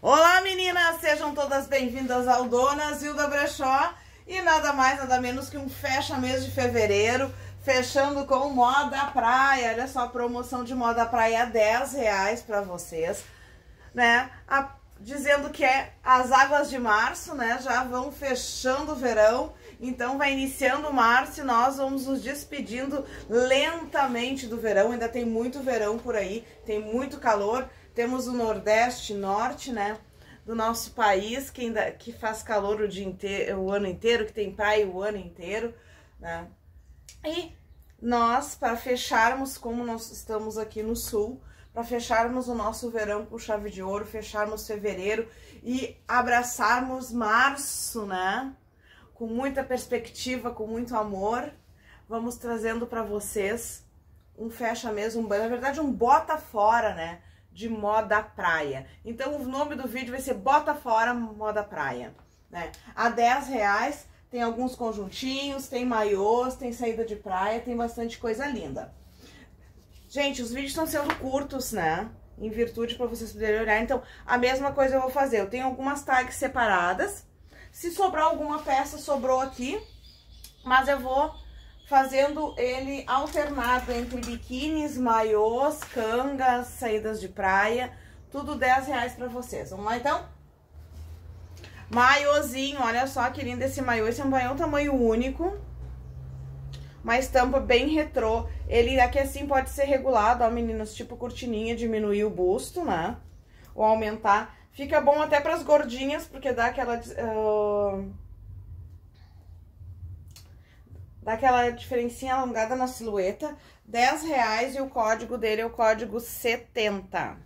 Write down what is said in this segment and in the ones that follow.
Olá meninas, sejam todas bem-vindas ao Dona Zilda Brechó. E nada mais, nada menos que um fecha mês de fevereiro, fechando com moda praia, olha só, promoção de moda praia 10 reais pra vocês, né, a, dizendo que é as águas de março, né, já vão fechando o verão, então vai iniciando março e nós vamos nos despedindo lentamente do verão, ainda tem muito verão por aí, tem muito calor, temos o Nordeste Norte, né? Do nosso país, que, ainda, que faz calor o, dia inteiro, o ano inteiro, que tem praia o ano inteiro, né? E nós, para fecharmos, como nós estamos aqui no Sul, para fecharmos o nosso verão com chave de ouro, fecharmos fevereiro e abraçarmos março, né? Com muita perspectiva, com muito amor, vamos trazendo para vocês um fecha mesmo, na verdade um bota fora, né? De moda praia. Então o nome do vídeo vai ser Bota Fora Moda Praia. Né? A 10 reais tem alguns conjuntinhos, tem maiôs, tem saída de praia, tem bastante coisa linda. Gente, os vídeos estão sendo curtos, né? Em virtude para vocês poderem olhar. Então, a mesma coisa eu vou fazer. Eu tenho algumas tags separadas. Se sobrar alguma peça, sobrou aqui. Mas eu vou fazendo ele alternado entre biquínis, maiôs, cangas, saídas de praia, tudo 10 reais pra vocês. Vamos lá, então? Maiôzinho, olha só que lindo esse maiô. Esse é um maiô tamanho único, uma estampa bem retrô. Ele aqui assim pode ser regulado, ó, meninas, tipo cortininha, diminuir o busto, né? Ou aumentar. Fica bom até pras gordinhas, porque dá aquela... Uh dá aquela diferencinha alongada na silhueta, 10 reais e o código dele é o código 70.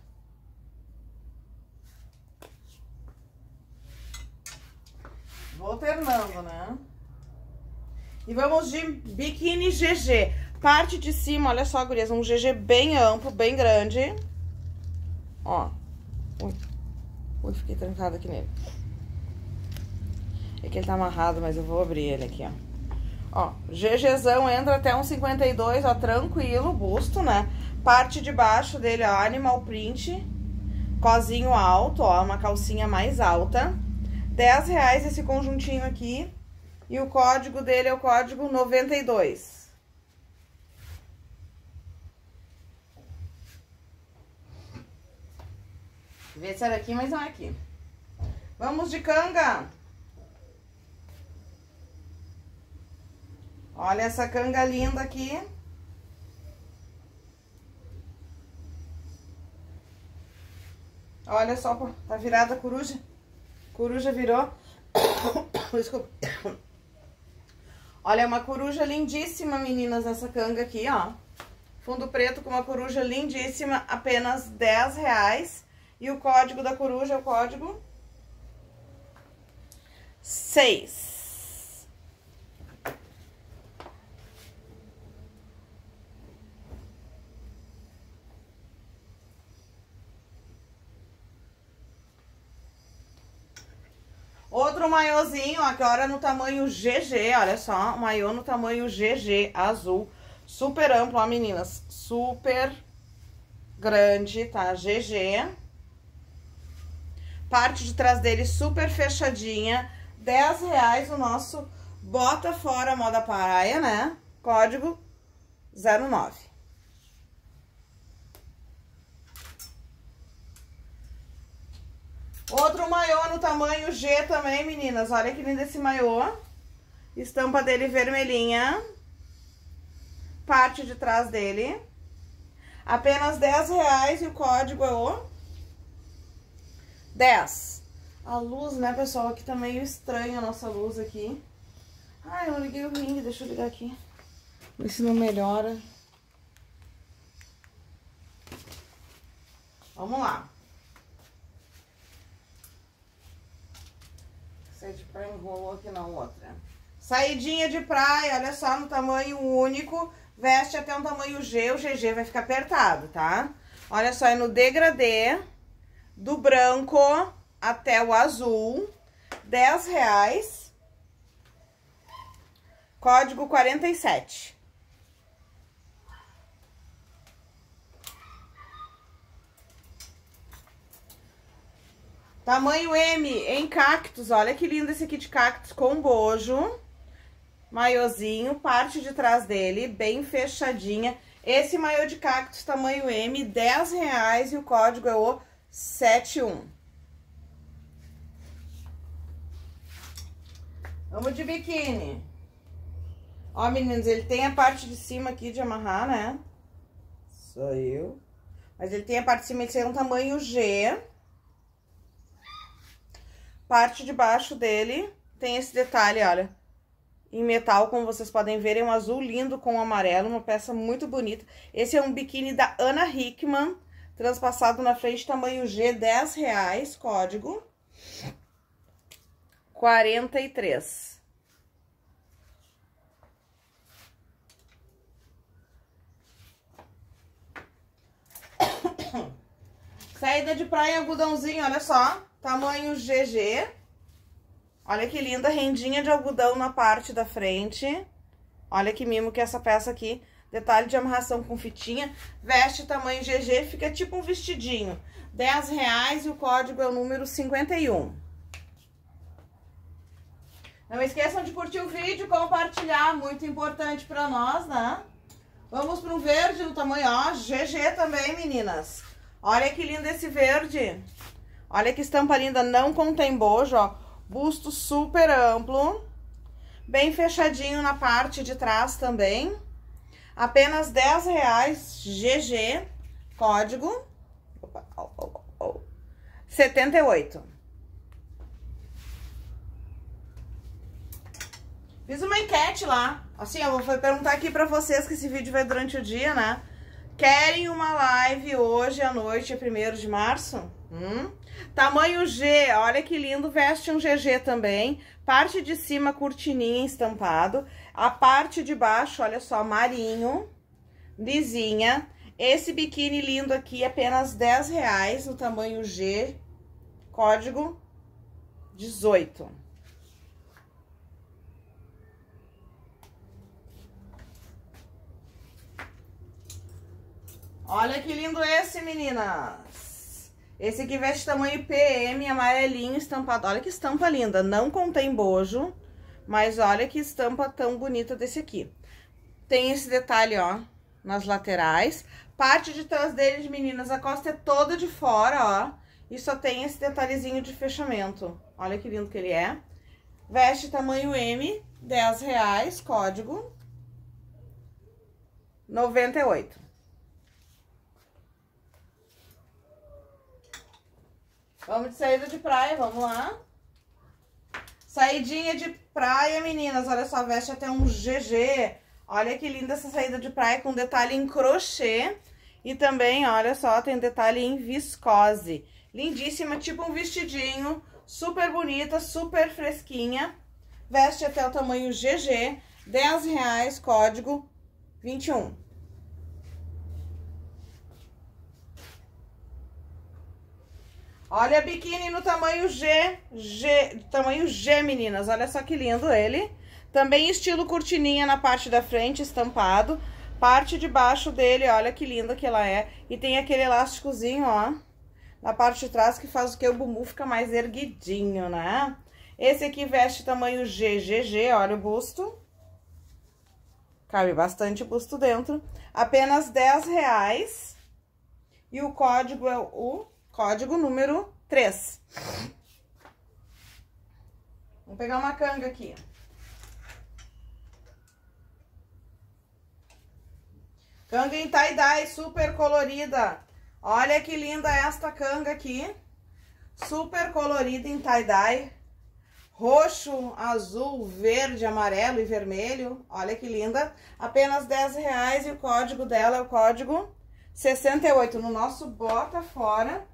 Vou alternando, né? E vamos de biquíni GG. Parte de cima, olha só, gurias, um GG bem amplo, bem grande. Ó. Ui, Ui fiquei trancada aqui nele. É que ele tá amarrado, mas eu vou abrir ele aqui, ó. Ó, GGzão entra até um 52, ó, tranquilo, busto, né? Parte de baixo dele, ó, animal print, cozinho alto, ó, uma calcinha mais alta. 10 reais esse conjuntinho aqui. E o código dele é o código 92. Vê se era aqui, mas não é aqui. Vamos de canga. Olha essa canga linda aqui. Olha só, tá virada a coruja. Coruja virou. Desculpa. Olha, uma coruja lindíssima, meninas, nessa canga aqui, ó. Fundo preto com uma coruja lindíssima, apenas 10 reais. E o código da coruja é o código 6. Outro maiôzinho, agora no tamanho GG, olha só, maiô no tamanho GG, azul, super amplo, ó, meninas, super grande, tá, GG. Parte de trás dele super fechadinha, 10 reais o nosso Bota Fora Moda Praia, né, código 09. Outro maiô no tamanho G também, meninas. Olha que lindo esse maiô. Estampa dele vermelhinha. Parte de trás dele. Apenas 10 reais e o código é o 10. A luz, né, pessoal? Aqui tá meio estranha a nossa luz aqui. Ai, eu não liguei o ring, deixa eu ligar aqui. Ver se não melhora. Vamos lá. Essa de praia enrolou aqui na outra. Saidinha de praia, olha só, no tamanho único. Veste até um tamanho G, o GG vai ficar apertado, tá? Olha só, é no degradê, do branco até o azul, 10 reais. Código 47. Tamanho M em cactos, olha que lindo esse aqui de cactos com bojo. Maiozinho, parte de trás dele, bem fechadinha. Esse maiô de cactos tamanho M, 10 reais e o código é o 71. Vamos de biquíni. Ó, meninos, ele tem a parte de cima aqui de amarrar, né? Sou eu. Mas ele tem a parte de cima, esse é um tamanho G. Parte de baixo dele tem esse detalhe, olha. Em metal, como vocês podem ver, é um azul lindo com amarelo, uma peça muito bonita. Esse é um biquíni da Ana Hickman, transpassado na frente, tamanho G, 10 reais, código. 43. Saída de praia algodãozinho, olha só. Tamanho GG. Olha que linda, rendinha de algodão na parte da frente. Olha que mimo que é essa peça aqui. Detalhe de amarração com fitinha. Veste tamanho GG, fica tipo um vestidinho. 10 reais e o código é o número 51. Não esqueçam de curtir o vídeo, compartilhar, muito importante pra nós, né? Vamos pro verde no tamanho, ó, GG também, meninas. Olha que lindo esse verde. Olha que estampa linda, não contém bojo, ó. Busto super amplo, bem fechadinho na parte de trás também. Apenas 10 reais, GG, código. Opa, oh, oh, oh. 78. Fiz uma enquete lá. Assim, eu vou perguntar aqui pra vocês que esse vídeo vai durante o dia, né? Querem uma live hoje à noite, 1 de março? Hum? Tamanho G, olha que lindo, veste um GG também. Parte de cima, cortininha estampado. A parte de baixo, olha só, marinho, lisinha. Esse biquíni lindo aqui, apenas 10 reais, no tamanho G, código 18. Olha que lindo esse, meninas. Esse aqui veste tamanho PM, amarelinho, estampado. Olha que estampa linda. Não contém bojo, mas olha que estampa tão bonita desse aqui. Tem esse detalhe, ó, nas laterais. Parte de trás deles, meninas, a costa é toda de fora, ó. E só tem esse detalhezinho de fechamento. Olha que lindo que ele é. Veste tamanho M, 10 reais, código 98. Vamos de saída de praia, vamos lá. Saidinha de praia, meninas. Olha só, veste até um GG. Olha que linda essa saída de praia com detalhe em crochê. E também, olha só, tem detalhe em viscose. Lindíssima, tipo um vestidinho. Super bonita, super fresquinha. Veste até o tamanho GG. 10 reais, código 21. Olha biquíni no tamanho G, G, tamanho G, meninas. Olha só que lindo ele. Também estilo cortininha na parte da frente, estampado. Parte de baixo dele, olha que linda que ela é. E tem aquele elásticozinho, ó, na parte de trás que faz o que o bumbum fica mais erguidinho, né? Esse aqui veste tamanho G, GG, olha o busto. Cabe bastante busto dentro. Apenas 10 reais. E o código é o Código número 3. Vamos pegar uma canga aqui. Canga em tie-dye, super colorida. Olha que linda esta canga aqui. Super colorida em tie-dye. Roxo, azul, verde, amarelo e vermelho. Olha que linda. Apenas 10 reais e o código dela é o código 68. No nosso Bota Fora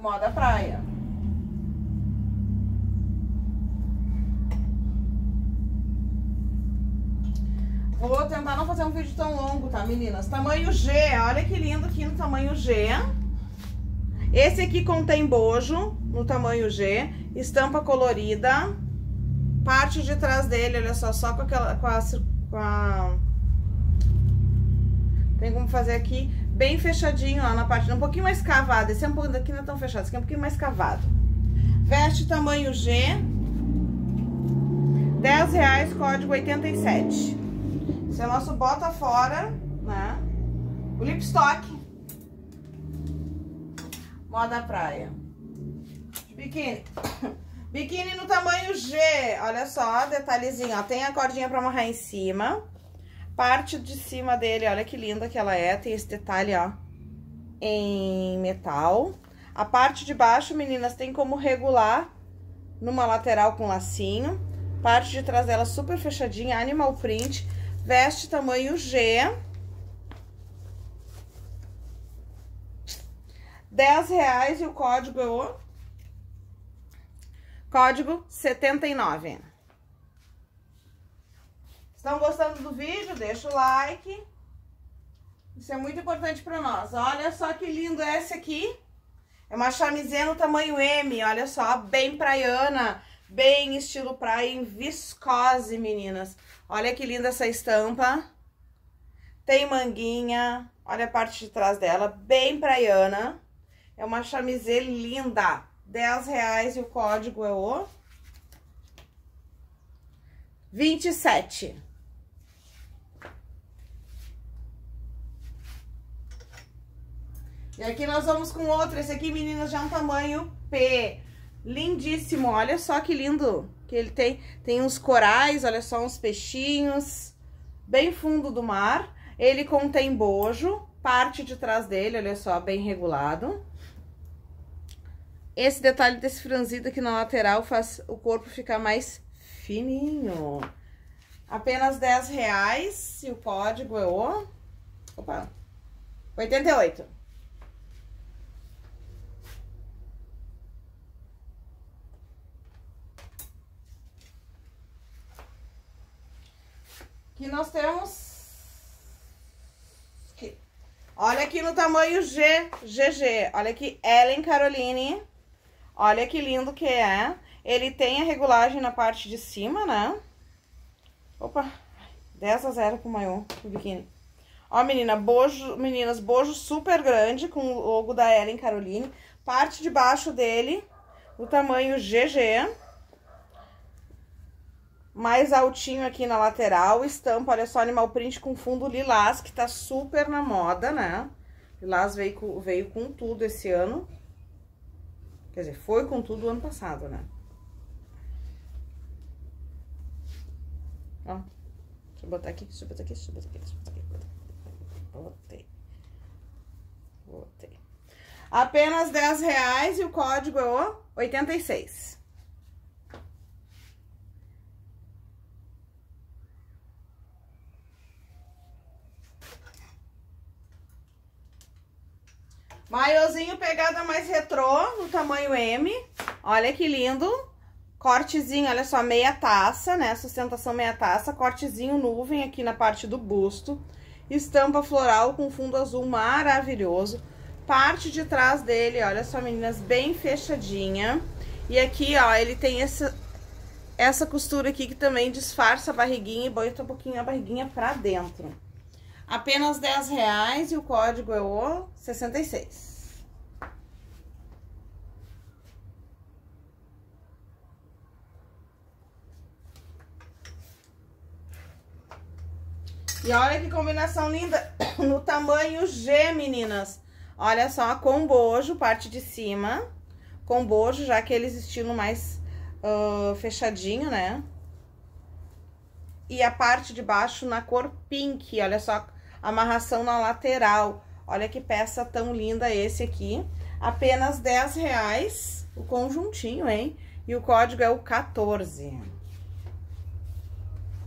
moda praia. Vou tentar não fazer um vídeo tão longo, tá, meninas? Tamanho G, olha que lindo aqui no tamanho G. Esse aqui contém bojo, no tamanho G, estampa colorida. Parte de trás dele, olha só, só com aquela, com a, com a... Tem como fazer aqui bem fechadinho, ó, na parte, um pouquinho mais cavado. Esse é um pouquinho, daqui não é tão fechado, esse aqui é um pouquinho mais cavado. Veste tamanho G. 10 reais, código 87. Esse é o nosso bota fora, né? O lipstock. Moda praia. Biquíni. Biquíni no tamanho G. Olha só, detalhezinho, ó. Tem a cordinha pra amarrar em cima. Parte de cima dele, olha que linda que ela é. Tem esse detalhe, ó, em metal. A parte de baixo, meninas, tem como regular numa lateral com lacinho. Parte de trás dela super fechadinha, animal print. Veste tamanho G. 10 reais e o código é o... Código 79. Estão gostando do vídeo? Deixa o like. Isso é muito importante para nós. Olha só que lindo esse aqui. É uma chamisinha no tamanho M, olha só, bem praiana, bem estilo praia em viscose, meninas. Olha que linda essa estampa. Tem manguinha, olha a parte de trás dela, bem praiana. É uma chamisê linda, 10 reais e o código é o 27. E aqui nós vamos com outro. Esse aqui, meninas, já é um tamanho P. Lindíssimo. Olha só que lindo que ele tem. Tem uns corais, olha só, uns peixinhos. Bem fundo do mar. Ele contém bojo. Parte de trás dele, olha só, bem regulado. Esse detalhe desse franzido aqui na lateral faz o corpo ficar mais fininho. Apenas 10 reais. E o código é o... Opa! 88. Que nós temos... Aqui. Olha aqui no tamanho G, GG. Olha aqui, Ellen Caroline. Olha que lindo que é. Ele tem a regulagem na parte de cima, né? Opa, 10 a 0 pro maior, pro biquíni. Ó, menina, bojo, meninas, bojo super grande com o logo da Ellen Caroline. Parte de baixo dele, o tamanho GG mais altinho aqui na lateral, estampa, olha só, animal print com fundo lilás, que tá super na moda, né? Lilás veio com, veio com tudo esse ano. Quer dizer, foi com tudo ano passado, né? Ó, deixa eu botar aqui, deixa eu botar aqui, deixa eu botar aqui, deixa eu botar aqui. Botei. Botei. Apenas 10 reais e o código é o 86. Maiozinho pegada mais retrô, no tamanho M. Olha que lindo. Cortezinho, olha só, meia taça, né? Sustentação meia taça. Cortezinho nuvem aqui na parte do busto. Estampa floral com fundo azul maravilhoso. Parte de trás dele, olha só, meninas, bem fechadinha. E aqui, ó, ele tem essa, essa costura aqui que também disfarça a barriguinha e bota um pouquinho a barriguinha pra dentro. Apenas 10 reais e o código é o 66. E olha que combinação linda no tamanho G, meninas. Olha só, com bojo, parte de cima. Com bojo, já aqueles estilo mais uh, fechadinho, né? E a parte de baixo na cor pink, olha só amarração na lateral. Olha que peça tão linda esse aqui. Apenas 10 reais o conjuntinho, hein? E o código é o 14.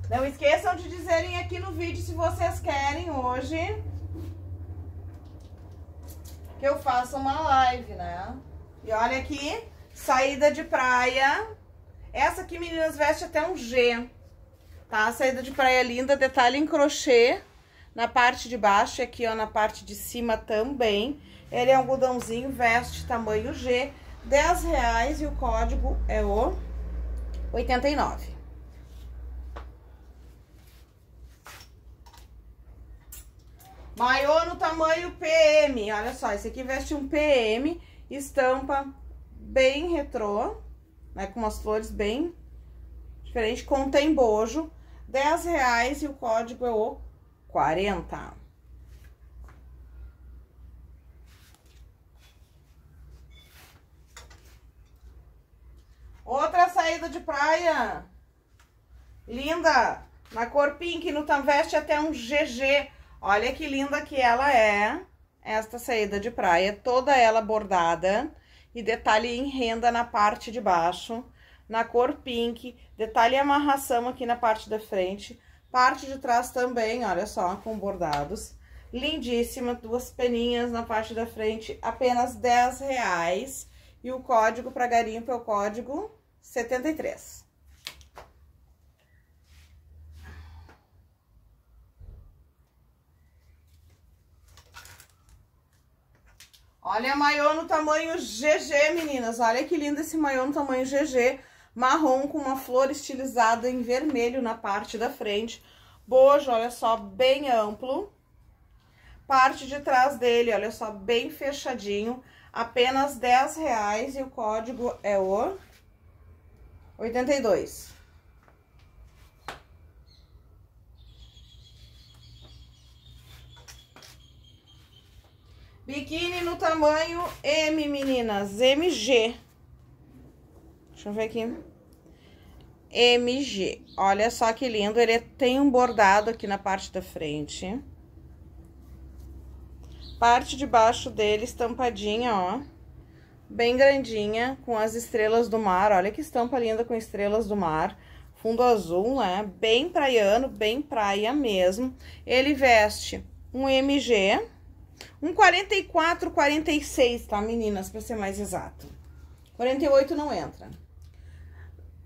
Não esqueçam de dizerem aqui no vídeo se vocês querem hoje que eu faça uma live, né? E olha aqui, saída de praia. Essa aqui, meninas, veste até um G, tá? Saída de praia linda, detalhe em crochê na parte de baixo e aqui, ó, na parte de cima também. Ele é um algodãozinho, veste tamanho G, 10 reais e o código é o 89. Maiô no tamanho PM, olha só, esse aqui veste um PM, estampa bem retrô, né? Com umas flores bem diferentes. Contém bojo, 10 reais e o código é o 40. Outra saída de praia. Linda. Na cor pink, no Tanveste até um GG. Olha que linda que ela é. Esta saída de praia, toda ela bordada. E detalhe em renda na parte de baixo. Na cor pink. Detalhe amarração aqui na parte da frente. Parte de trás também, olha só, com bordados. Lindíssima, duas peninhas na parte da frente, apenas 10 reais. E o código para garimpo é o código 73. Olha maiô no tamanho GG, meninas. Olha que lindo esse maiô no tamanho GG. Marrom com uma flor estilizada em vermelho na parte da frente. Bojo, olha só, bem amplo. Parte de trás dele, olha só, bem fechadinho. Apenas 10 reais e o código é o 82. Biquíni no tamanho M, meninas. MG. Deixa eu ver aqui. MG. Olha só que lindo. Ele tem um bordado aqui na parte da frente. Parte de baixo dele estampadinha, ó. Bem grandinha, com as estrelas do mar. Olha que estampa linda com estrelas do mar. Fundo azul, né? Bem praiano, bem praia mesmo. Ele veste um MG, um 44, 46, tá, meninas? Pra ser mais exato. 48 não entra.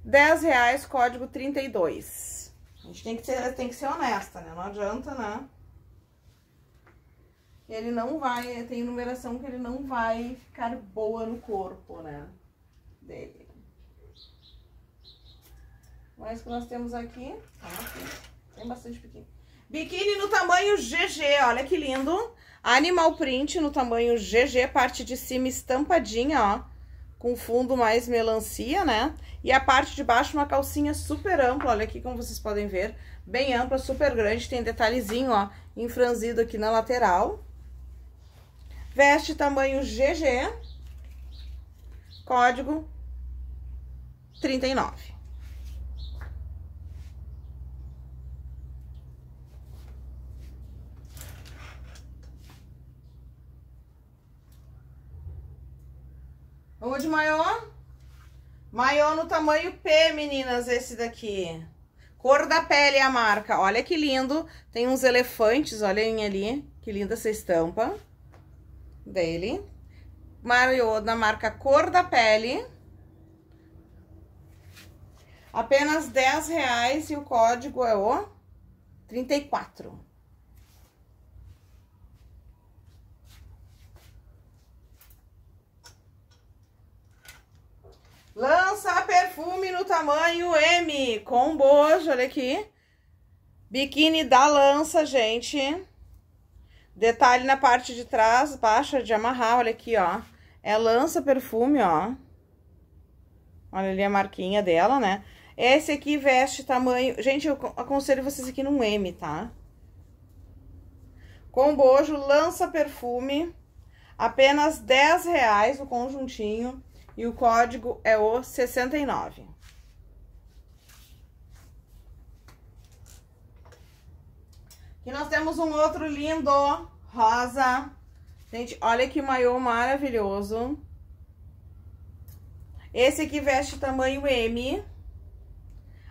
10 reais, código 32. A gente tem que ser, tem que ser honesta, né? Não adianta, né? Ele não vai, tem numeração que ele não vai ficar boa no corpo, né? Dele. Mas que nós temos aqui, tá aqui, tem bastante pequeno. Biquíni no tamanho GG, olha que lindo. Animal print no tamanho GG, parte de cima estampadinha, ó com fundo mais melancia, né? E a parte de baixo uma calcinha super ampla, olha aqui como vocês podem ver, bem ampla, super grande, tem detalhezinho, ó, enfranzido aqui na lateral. Veste tamanho GG, código 39. De maiô? Maiô no tamanho P, meninas, esse daqui. Cor da pele a marca. Olha que lindo. Tem uns elefantes, olhem ali. Que linda essa estampa dele. Maiô da marca Cor da Pele. Apenas 10 reais e o código é o 34. Lança perfume no tamanho M, com bojo, olha aqui. Biquíni da lança, gente. Detalhe na parte de trás, baixa de amarrar, olha aqui, ó. É lança perfume, ó. Olha ali a marquinha dela, né? Esse aqui veste tamanho... Gente, eu aconselho vocês aqui num M, tá? Com bojo, lança perfume. Apenas 10 reais o conjuntinho. E o código é o 69. Aqui nós temos um outro lindo, rosa. Gente, olha que maiô maravilhoso. Esse aqui veste tamanho M.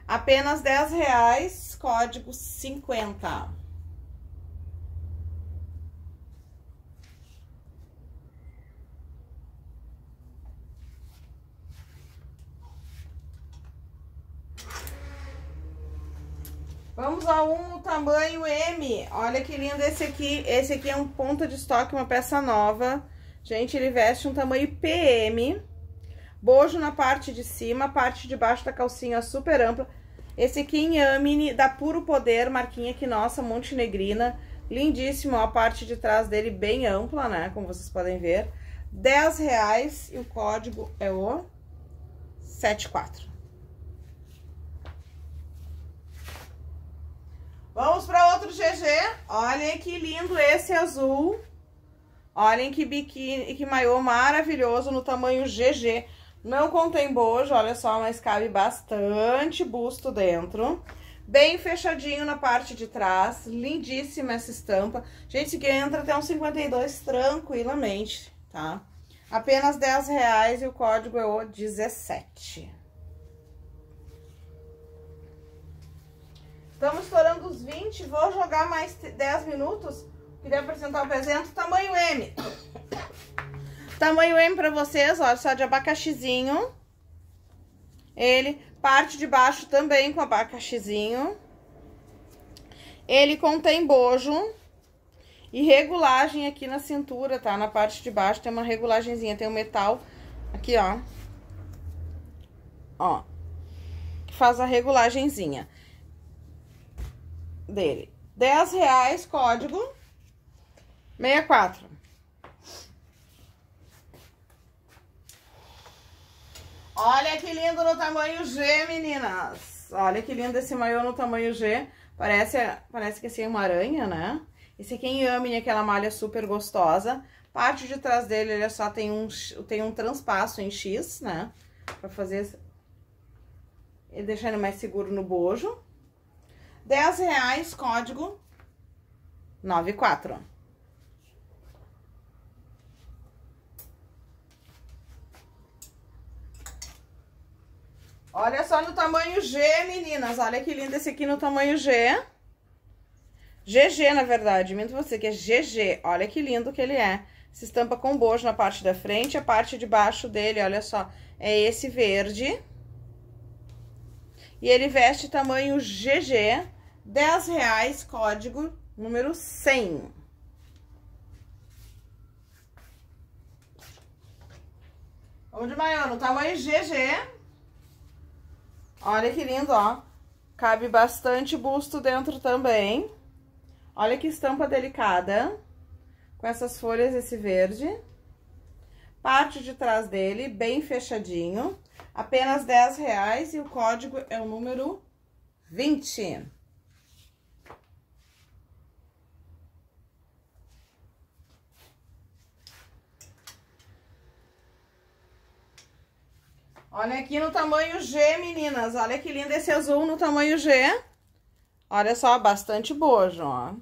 Apenas 10 reais, código 50. Vamos a um tamanho M. Olha que lindo esse aqui. Esse aqui é um ponto de estoque, uma peça nova. Gente, ele veste um tamanho PM. Bojo na parte de cima, parte de baixo da calcinha super ampla. Esse aqui em Amine, da Puro Poder, marquinha aqui nossa, montenegrina. Lindíssimo, ó, a parte de trás dele bem ampla, né? Como vocês podem ver. 10 reais e o código é o 74. Vamos para outro GG. Olhem que lindo esse azul. Olhem que biquíni, que maiô maravilhoso no tamanho GG. Não contém bojo, olha só, mas cabe bastante busto dentro. Bem fechadinho na parte de trás, lindíssima essa estampa. Gente, que entra até um 52 tranquilamente, tá? Apenas 10 reais e o código é o 17. Estamos estourando os 20, vou jogar mais 10 minutos. Queria apresentar o presente, tamanho M. tamanho M pra vocês, olha só, de abacaxizinho. Ele, parte de baixo também com abacaxizinho. Ele contém bojo e regulagem aqui na cintura, tá? Na parte de baixo tem uma regulagenzinha, tem um metal aqui, ó. Ó. Que faz a regulagenzinha dele. 10 reais, código 64. Olha que lindo no tamanho G, meninas. Olha que lindo esse maiô no tamanho G. Parece, parece que assim é uma aranha, né? Esse aqui é em Yamine, aquela malha super gostosa. Parte de trás dele, ele só tem um, tem um transpasso em X, né? Pra fazer... Ele deixar ele mais seguro no bojo. 10 reais, código 94. Olha só no tamanho G, meninas. Olha que lindo esse aqui no tamanho G. GG, na verdade. Minto você que é GG. Olha que lindo que ele é. Se estampa com bojo na parte da frente. A parte de baixo dele, olha só, é esse verde. E ele veste tamanho GG. 10 reais, código número 100. Vamos de maior, tamanho GG. Olha que lindo, ó. Cabe bastante busto dentro também. Olha que estampa delicada. Com essas folhas, esse verde. Parte de trás dele, bem fechadinho. Apenas 10 reais e o código é o número 20. Olha aqui no tamanho G, meninas. Olha que lindo esse azul no tamanho G. Olha só, bastante bojo, ó.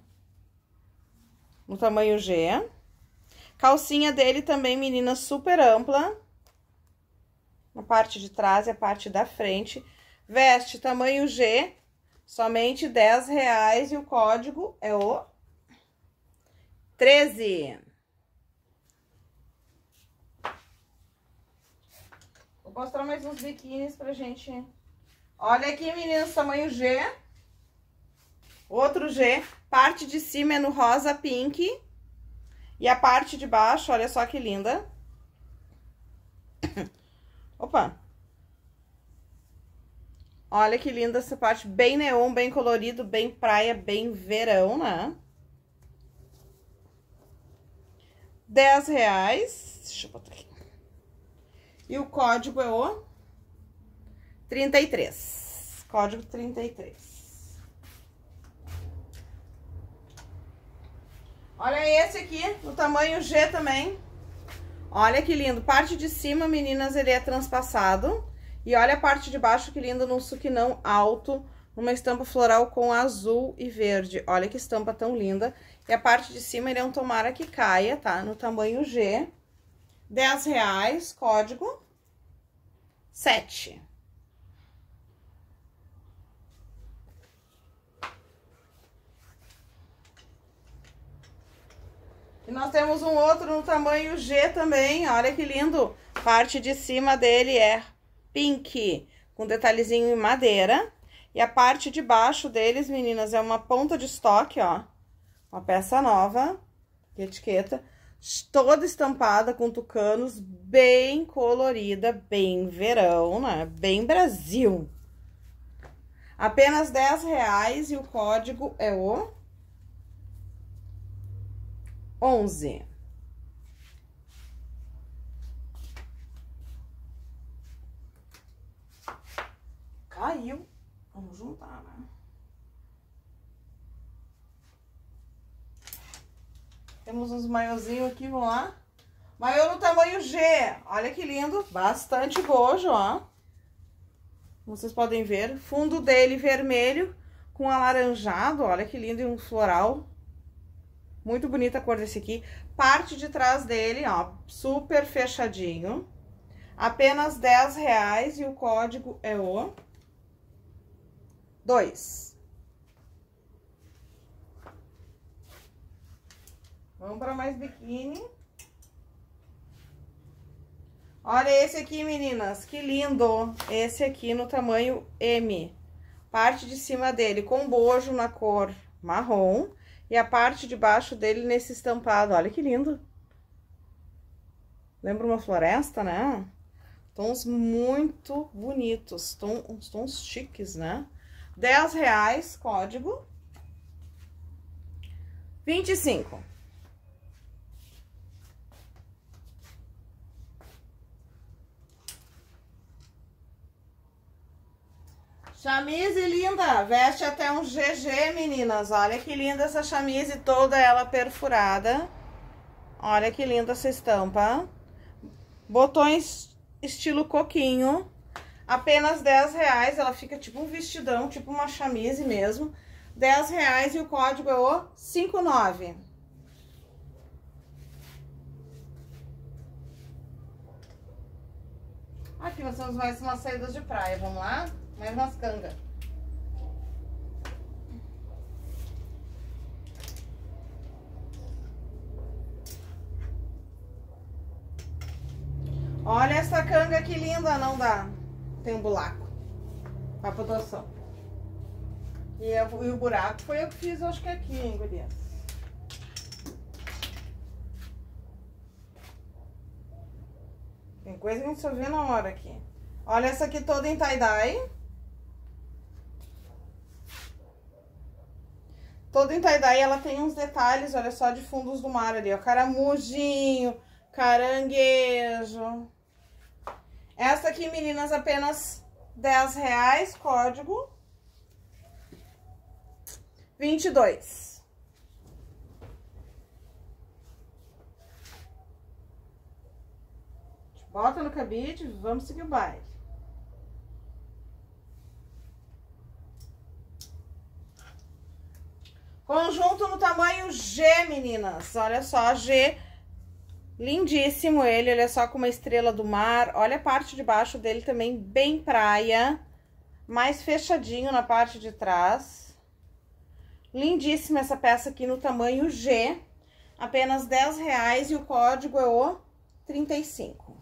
No tamanho G. Calcinha dele também, meninas, super ampla. Na parte de trás e a parte da frente. Veste tamanho G, somente 10 reais e o código é o 13. Mostrar mais uns biquínis pra gente. Olha aqui, meninas, tamanho G. Outro G. Parte de cima é no rosa pink. E a parte de baixo, olha só que linda. Opa! Olha que linda essa parte, bem neon, bem colorido, bem praia, bem verão, né? 10 reais. Deixa eu botar aqui. E o código é o 33. Código 33. Olha esse aqui, no tamanho G também. Olha que lindo. Parte de cima, meninas, ele é transpassado. E olha a parte de baixo que lindo, num suquinão alto, uma estampa floral com azul e verde. Olha que estampa tão linda. E a parte de cima, ele é um tomara que caia, tá? No tamanho G. 10 reais, código 7. E nós temos um outro no tamanho G também, olha que lindo. Parte de cima dele é pink, com detalhezinho em madeira. E a parte de baixo deles, meninas, é uma ponta de estoque, ó. Uma peça nova, etiqueta toda estampada com tucanos, bem colorida, bem verão, né? Bem Brasil. Apenas 10 reais e o código é o 11. Caiu. Vamos juntar, né? Temos uns maiozinhos aqui, vamos lá. Maiô no tamanho G. Olha que lindo. Bastante bojo, ó. Como vocês podem ver. Fundo dele vermelho com alaranjado. Olha que lindo e um floral. Muito bonita a cor desse aqui. Parte de trás dele, ó, super fechadinho. Apenas 10 reais e o código é o 2. Vamos para mais biquíni. Olha esse aqui, meninas, que lindo. Esse aqui no tamanho M. Parte de cima dele com bojo na cor marrom. E a parte de baixo dele nesse estampado. Olha que lindo. Lembra uma floresta, né? Tons muito bonitos, tons, uns tons chiques, né? 10 reais, código. 25. Chamise linda, veste até um GG, meninas. Olha que linda essa chamise, toda ela perfurada. Olha que linda essa estampa. Botões estilo coquinho. Apenas 10 reais, ela fica tipo um vestidão, tipo uma chamise mesmo. 10 reais e o código é o 59. Aqui nós temos mais umas saídas de praia, vamos lá? Mais umas cangas. Olha essa canga que linda, não dá. Tem um buraco. Pra proteção. E, e o buraco foi eu que fiz, acho que aqui, hein, gurias. Tem coisa que a gente só vê na hora aqui. Olha essa aqui toda em tie-dye. Toda em tie-dye, ela tem uns detalhes, olha só, de fundos do mar ali, ó. Caramujinho, caranguejo. Essa aqui, meninas, apenas 10 reais, código 22. Bota no cabide, vamos seguir o baile. Conjunto no tamanho G, meninas. Olha só, G Lindíssimo ele, ele é só com uma estrela do mar. Olha a parte de baixo dele também, bem praia. Mais fechadinho na parte de trás. Lindíssima essa peça aqui no tamanho G. Apenas 10 reais e o código é o 35.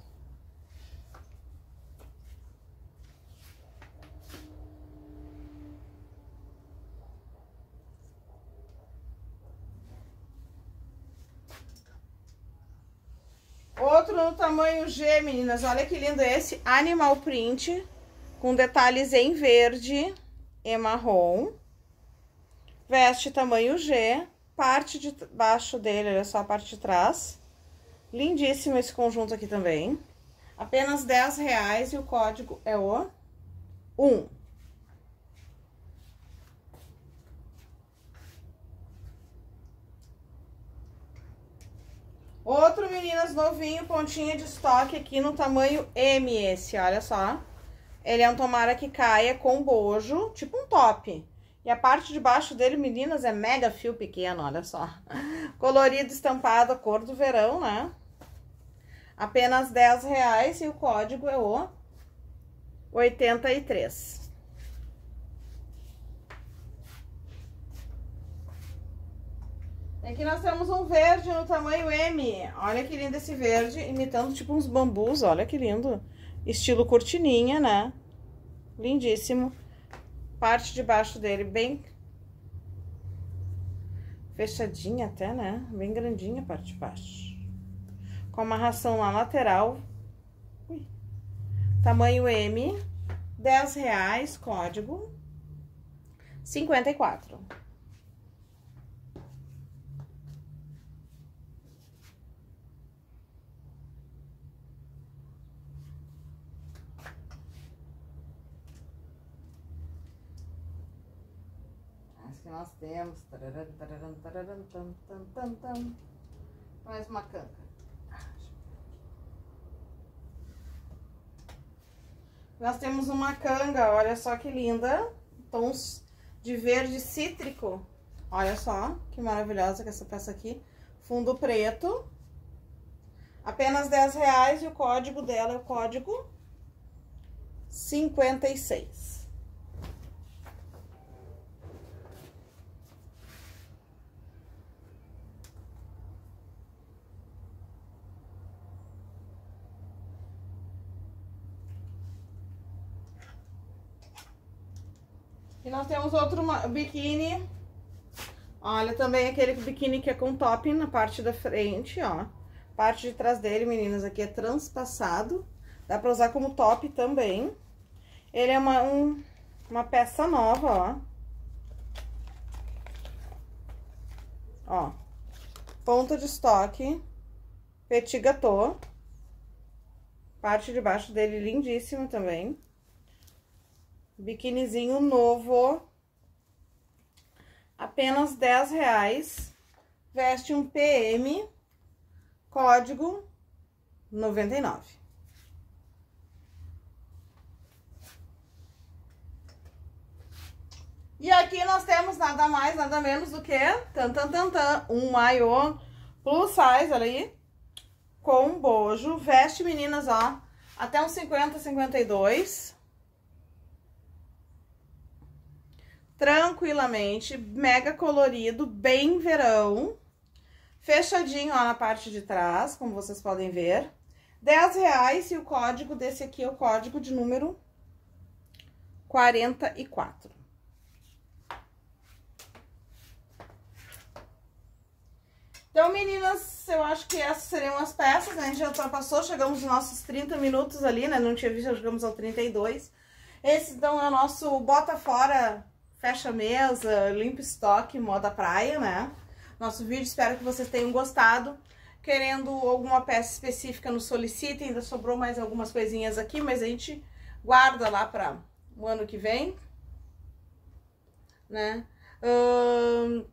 Outro no tamanho G, meninas. Olha que lindo esse. Animal print. Com detalhes em verde e marrom. Veste tamanho G. Parte de baixo dele, olha só a parte de trás. Lindíssimo esse conjunto aqui também. Apenas 10 reais e o código é o 1. Outro, meninas, novinho, pontinha de estoque aqui no tamanho M esse, olha só. Ele é um tomara que caia com bojo, tipo um top. E a parte de baixo dele, meninas, é mega fio pequeno, olha só. Colorido, estampado, cor do verão, né? Apenas 10 reais e o código é o 83. Aqui nós temos um verde no tamanho M. Olha que lindo esse verde, imitando tipo uns bambus, olha que lindo. Estilo cortininha, né? Lindíssimo. Parte de baixo dele bem fechadinha até, né? Bem grandinha a parte de baixo. Com amarração na lateral. Ui. Tamanho M, 10 reais, código 54. mais que nós temos? Tararam, tararam, tararam, tam, tam, tam, tam. Mais uma canga. Nós temos uma canga, olha só que linda. Tons de verde cítrico. Olha só que maravilhosa que essa peça aqui. Fundo preto. Apenas 10 reais e o código dela é o código 56. E nós temos outro biquíni. Olha, também aquele biquíni que é com top na parte da frente, ó. Parte de trás dele, meninas, aqui é transpassado. Dá pra usar como top também. Ele é uma, um, uma peça nova, ó. Ó. Ponta de estoque. Petit gâteau. Parte de baixo dele lindíssima também. Biquinizinho novo. Apenas 10 reais. Veste um PM. Código 99. E aqui nós temos nada mais, nada menos do que tan, tan, tan, tan, um maiô plus size, olha aí, com bojo, veste meninas, ó, até uns 50, 52. Tranquilamente, mega colorido, bem verão. Fechadinho ó, na parte de trás, como vocês podem ver. 10 reais e o código desse aqui é o código de número 44. Então, meninas, eu acho que essas seriam as peças, né? A gente já ultrapassou, chegamos nos nossos 30 minutos ali, né? Não tinha visto, chegamos ao 32. Esse, então, é o nosso bota fora fecha mesa, limpa estoque, moda praia, né? Nosso vídeo, espero que vocês tenham gostado. Querendo alguma peça específica, nos solicitem, ainda sobrou mais algumas coisinhas aqui, mas a gente guarda lá para o ano que vem, né? Hum,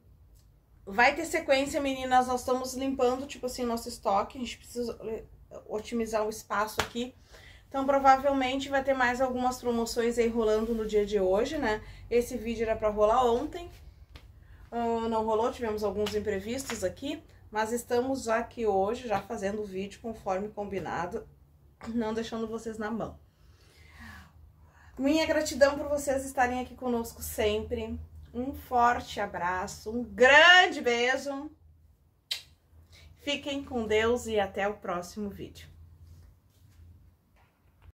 vai ter sequência, meninas, nós estamos limpando, tipo assim, nosso estoque, a gente precisa otimizar o espaço aqui. Então, provavelmente vai ter mais algumas promoções aí rolando no dia de hoje, né? Esse vídeo era pra rolar ontem. Uh, não rolou, tivemos alguns imprevistos aqui. Mas estamos aqui hoje, já fazendo o vídeo conforme combinado. Não deixando vocês na mão. Minha gratidão por vocês estarem aqui conosco sempre. Um forte abraço, um grande beijo. Fiquem com Deus e até o próximo vídeo.